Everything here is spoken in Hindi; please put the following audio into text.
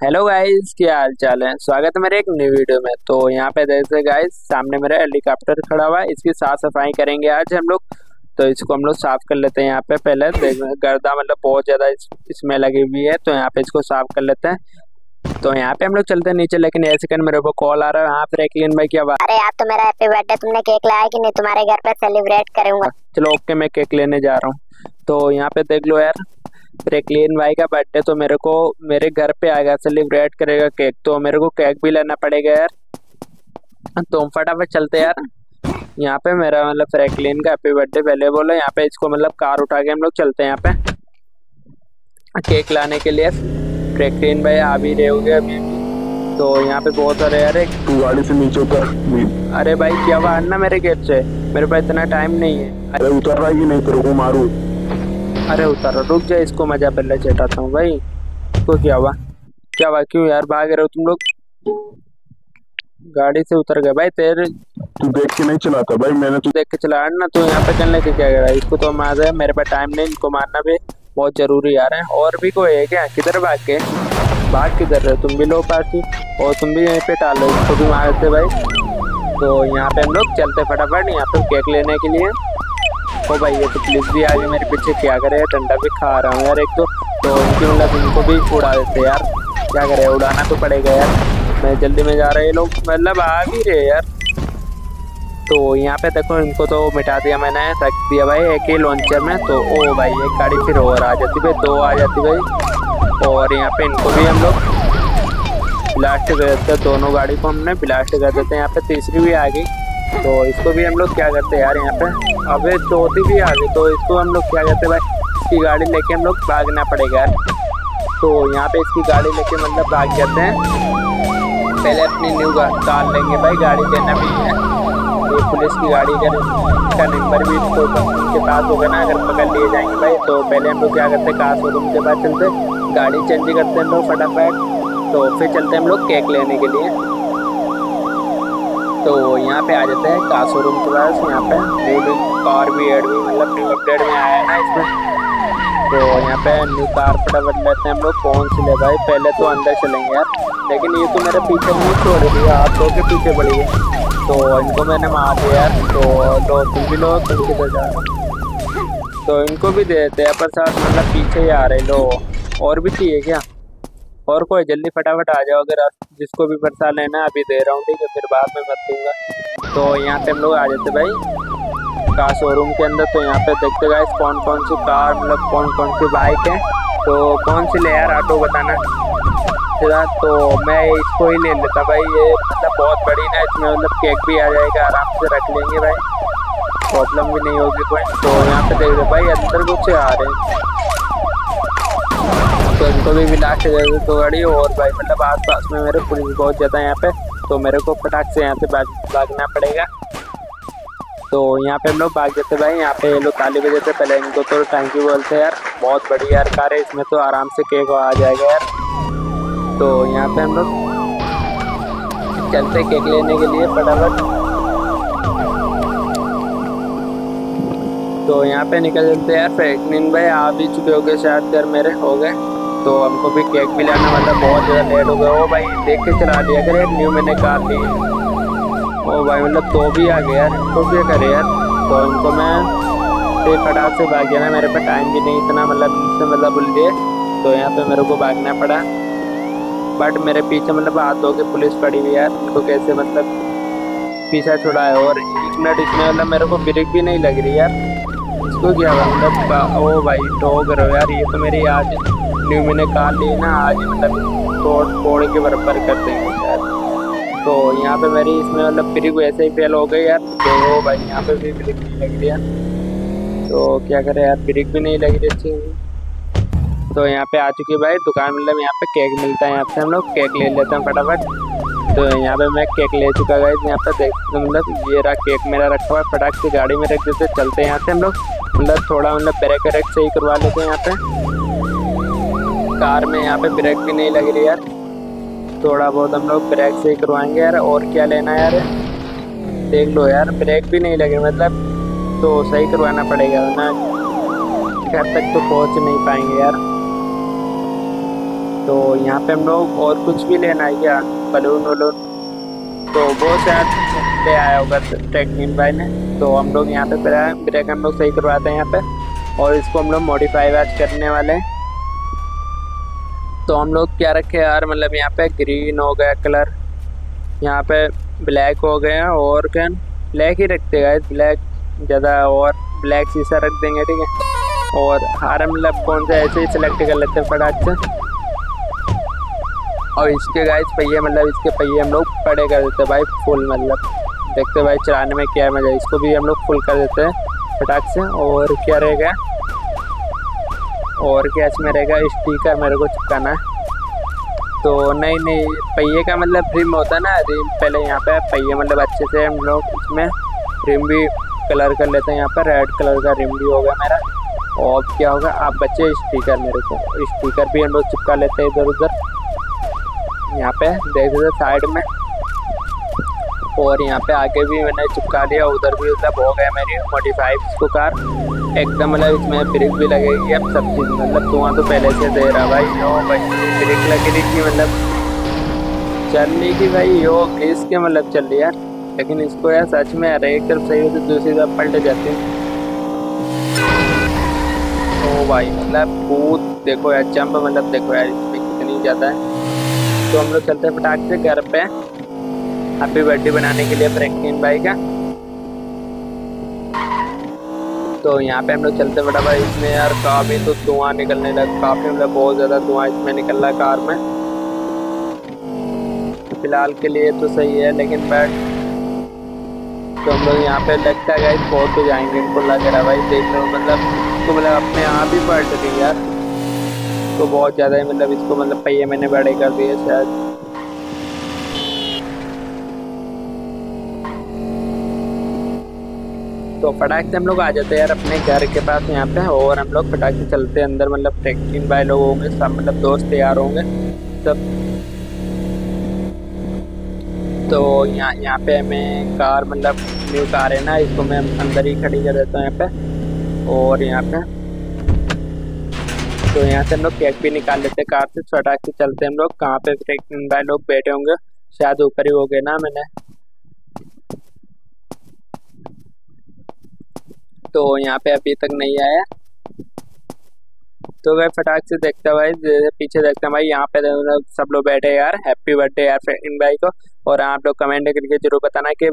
हेलो गाइस क्या हाल चाल है? स्वागत है मेरे एक न्यू वीडियो में। तो यहाँ पे देखते गाइस सामने मेरा हेलीकॉप्टर खड़ा हुआ है। इसकी साफ़ सफ़ाई करेंगे आज हम लोग। तो इसको हम लोग साफ़ कर लेते हैं यहाँ पे। पहले गर्दा मतलब बहुत ज़्यादा इस, इसमें लगी हुई है। तो यहाँ पे इसको साफ़ कर लेते हैं। तो यहाँ पे हम लोग चलते हैं नीचे लेकिन एक सेकंड मेरे को कॉल आ रहा है। यहाँ पे एक भाई क्या बात अरे यार तो मेरा हैप्पी बर्थडे तुमने केक लाया कि नहीं? तुम्हारे घर पे सेलिब्रेट करूँगा। चलो ओके मैं केक लेने जा रहा हूँ। तो यहाँ पे देख लो यार। फ्रैंकलिन भाई का बर्थडे तो मेरे को मेरे घर पे आएगा सेलिब्रेट करेगा केक तो मेरे को केक भी लेना पड़ेगा यार। तो हम फटाफट चलते यार। यहाँ पे मेरा मतलब फ्रैंकलिन का हैप्पी बर्थडे पहले बोला यहाँ पे इसको मतलब कार उठा के हम लोग चलते हैं यहाँ पे। केक लाने के लिए। फ्रैंकलिन भाई आ भी रहे होंगे अभी। तो यहाँ पे बहुत सारे यार तू गाड़ी से नीचे उतर अरे भाई क्या बात ना मेरे गेट से? मेरे पास इतना टाइम नहीं है। अरे उतर रहा है नहीं तेरे को मारू। अरे उतारो रुक जाए इसको मज़ा पहले चटाता हूँ भाई। तो क्या हुआ? क्या हुआ? क्यों यार भाग रहे हो तुम लोग? गाड़ी से उतर गए भाई तेरे। तू देख के नहीं चलाता भाई मैंने तो देख के चला ना तो यहाँ पे चलने के क्या करा इसको तो मार है मेरे पास टाइम नहीं इनको मारना भी बहुत ज़रूरी आ रहा है। और भी कोई है क्या? किधर भाग के? भाग किधर रहे तुम भी लो पार्टी और तुम भी यहीं पे टालो इसको भी मारते भाई। तो यहाँ पे हम लोग चलते फटाफट यहाँ पे केक लेने के लिए। ओ भाई, ये तो पुलिस भी आ गई मेरे पीछे। क्या करे, डंडा भी खा रहा हूँ यार एक तो। तो मतलब इनको भी उड़ा देते यार। क्या करे, उड़ाना तो पड़ेगा यार। मैं जल्दी में जा रहे लोग मतलब आ भी रहे यार। तो यहाँ पे देखो, इनको तो मिटा दिया मैंने, रख दिया भाई, एक ही लॉन्चर में। तो ओ भाई, एक गाड़ी फिर और आ जाती भाई, दो आ जाती भाई। और यहाँ पे इनको भी हम लोग ब्लास्ट कर देते दोनों गाड़ी को हमने ब्लास्ट कर देते हैं। यहाँ पे तीसरी भी आ गई। तो इसको भी हम लोग क्या करते हैं यार यहाँ पे? अबे चौथी भी आ गई तो इसको हम लोग क्या करते हैं भाई? इसकी गाड़ी लेके हम लोग भागना पड़ेगा यार। तो यहाँ पे इसकी गाड़ी लेके मतलब भाग जाते हैं। पहले अपनी न्यू कार लेंगे भाई, गाड़ी लेना भी है। ये पुलिस की गाड़ी अगर का नंबर भी तो उनके पास होगा ना, अगर पकड़ लिए जाएँगे भाई। तो पहले हम लोग क्या करते हैं कार शोरूम के बाद चलते गाड़ी चेंज करते हैं लोग फटाफट। तो फिर चलते हैं हम लोग केक लेने के लिए। तो यहाँ पे आ जाते हैं कार शोरूम के पास। यहाँ पे न्यू कार भी एड भी मतलब न्यू अपडेट में आया है ना इसमें। तो यहाँ पे न्यू कार फटाफट लेते हैं हम लोग, कौन सी ले भाई? पहले तो अंदर चलेंगे यार। लेकिन ये तो मेरे पीछे नहीं छोड़ दिया आप लोग के पीछे पड़ी है। तो इनको मैंने मार दिया यार। तो लो, तुम भी लो, तुम किधर जा तो इनको भी दे देते हैं, पर साथ मतलब पीछे ही आ रहे लो, और भी चाहिए क्या? और कोई जल्दी फटाफट आ जाओ, अगर जिसको भी परसा लेना अभी दे रहा हूँ, ठीक है, फिर बाद में मत दूँगा। तो यहाँ पे हम लोग आ जाते भाई, कार शोरूम के अंदर। तो यहाँ पे देखते गए कौन कौन सी कार मतलब कौन कौन सी बाइक है। तो कौन सी ले यार ऑटो बताना। सीधा तो मैं इसको ही ले लेता भाई, ये मतलब बहुत बड़ी ना, इसमें मतलब केक भी आ जाएगा, आराम से रख लेंगे भाई। प्रॉब्लम भी नहीं होगी कोई। तो यहाँ पे देख रहे भाई, अंदर कुछ आ रहे हैं। तो इनको भी मिला के दे दो तो गाड़ी और भाई मतलब आस पास में मेरे पुलिस बहुत ज़्यादा है यहाँ पे तो मेरे को फटाक से यहाँ से भाग, भागना पड़ेगा। तो यहाँ पे हम लोग भाग जाते भाई, यहाँ पे ये लोग ताली बजे थे पहले इनको तो थैंक यू बोलते यार, बहुत बड़ी यार कार है, इसमें तो आराम से केक आ जाएगा यार। तो यहाँ पे हम लोग चलते केक लेने के लिए फटाफट। तो यहाँ पे निकल चलते यार फ्रैंकलिन भाई आ भी चुके हो गए शायद, घर मेरे हो गए। तो हमको भी केक भी लाना मतलब बहुत ज़्यादा लेट हो गया। ओ भाई, देख के चला दिया करे न्यू मैंने कार ली। ओ भाई मतलब तो भी आ गया तो क्या करे यार। तो इनको मैं फिर फटाक से भाग गया ना, मेरे पे टाइम भी नहीं इतना मतलब इससे मतलब बोल दिए तो यहाँ पे मेरे को भागना पड़ा। बट मेरे पीछे मतलब हाथ धो के पुलिस पड़ी हुई यार उनको कैसे मतलब पीछा छुड़ा है और एक मिनट इसमें मतलब मेरे को ब्रेक भी नहीं लग रही यार। इसको क्या मतलब ओ भाई रहे हो यार, ये तो मेरी आज न्यू मैंने ली ना, आज मतलब तोड़ फोड़ के बराबर कर देंगे शायद तो यहाँ पे मेरी इसमें मतलब ब्रिक वैसे ही फेल हो गई यार। तो भाई यहाँ पे भी ब्रिक नहीं लग रही है तो क्या करें यार ब्रिक भी नहीं लग रही अच्छी तो यहाँ पे आ चुकी भाई, दुकान मतलब यहाँ पे केक मिलता है यहाँ पे हम लोग। केक ले लेते हैं फटाफट। तो यहाँ पे मैं केक ले चुका गया यहाँ पे देख तो मतलब ये रहा केक मेरा रखा हुआ है, फटाक से गाड़ी में रख देते चलते हैं यहाँ से हम लोग। मतलब थोड़ा मतलब ब्रेक व्रेक सही करवा लेते हैं यहाँ पे। कार में यहाँ पे ब्रेक भी नहीं लग रही यार। थोड़ा बहुत हम लोग ब्रेक से ही करवाएँगे यार। और क्या लेना है यार? देख लो यार ब्रेक भी नहीं लगे मतलब तो सही करवाना पड़ेगा ना? घर तक तो पहुँच नहीं पाएँगे यार। तो यहाँ पे हम लोग और कुछ भी लेना है क्या? बलून वलून? तो वो शायद ले आया होगा टेक्निक भाई ने। तो हम लोग यहाँ पे ब्रेक हम लोग सही करवाते हैं यहाँ पे। और इसको हम लोग मॉडिफाई आज करने वाले हैं। तो हम लोग क्या रखे यार? मतलब यहाँ पे ग्रीन हो गया कलर यहाँ पे ब्लैक हो गया और क्या? ब्लैक ही रखते हैं ब्लैक ज़्यादा और ब्लैक शीशा रख देंगे, ठीक है? और हार मतलब कौन सा ऐसे ही सिलेक्ट कर लेते हैं फटाक से? और इसके गाइस पहिए मतलब इसके पहिए हम लोग बड़े कर देते हैं भाई फुल मतलब। देखते भाई, चलाने में क्या मज़ा इसको भी हम लोग फुल कर देते हैं फटाक से। और क्या रहेगा और क्या इसमें रहेगा स्टीकर मेरे को चिपकाना। तो नहीं नहीं, पहिए का मतलब रिम होता ना, रिम पहले यहाँ पे पहिए मतलब अच्छे से हम लोग इसमें रिम भी कलर कर लेते हैं यहाँ पर रेड कलर का रिम भी होगा मेरा। और क्या होगा, आप बच्चे स्टिकर मेरे को। स्टिकर भी हम लोग चिपका लेते हैं इधर उधर। यहाँ पे देख दो साइड में। और यहाँ पे आगे भी मैंने चिपका लिया उधर भी मतलब हो गया मेरी मॉडिफाई इसको कार। एकदम मतलब इसमें ब्रिक भी लगेगी अब सब चीज़ मतलब धुआँ तो पहले से दे रहा भाई। यो भाई, ब्रिक लग रही थी मतलब चल रही थी भाई, यो घिस के मतलब चल रही यार लेकिन इसको यार सच में यार, एक तरफ़ सही होती दूसरी तरफ़ पलट जाती है। ओ भाई मतलब कूद देखो यार जंप मतलब देखो यार इसमें कितनी ज़्यादा है। तो हम लोग चलते हैं फटाक से घर पे। हैप्पी बर्थडे बनाने के लिए फ्रैंकलिन भाई का। तो यहाँ पे हम लोग चलते बड़ा भाई इसमें यार काफ़ी तो धुआँ निकलने लगा, काफ़ी मतलब बहुत ज़्यादा धुआँ इसमें निकल रहा है कार में। फ़िलहाल के लिए तो सही है, लेकिन बैठ तो हम लोग यहाँ पे लगता है बहुत तो जाएँगे इनको लग रहा भाई, देख लो मतलब तो मतलब अपने आप ही पलट रही यार। तो बहुत ज़्यादा ही मतलब इसको मतलब पहिए मैंने बड़े कर दिए शायद। तो फटाक से हम लोग आ जाते हैं यार अपने घर के पास यहाँ पे, और हम लोग फटाक से चलते हैं अंदर मतलब ट्रैक्टिंग बाय लोग होंगे, सब मतलब दोस्त तैयार होंगे, सब। तो यहाँ यहाँ पे हमें कार मतलब न्यू कार है ना, इसको मैं अंदर ही खड़ी कर देता हूँ यहाँ पे, और यहाँ पे। तो यहाँ से हम लोग केक भी निकाल लेते हैं, कार से, फटाक से चलते हैं हम लोग, कहाँ पे ट्रैक्टिंग बाय लोग बैठे होंगे, शायद ऊपर ही हो गए ना मैंने। तो यहाँ पे अभी तक नहीं आया। तो भाई फटाक से देखता भाई पीछे देखता भाई, यहाँ पे सब लोग बैठे यार। हैप्पी बर्थडे यार इन भाई को। और आप लोग कमेंट करके ज़रूर बताना कि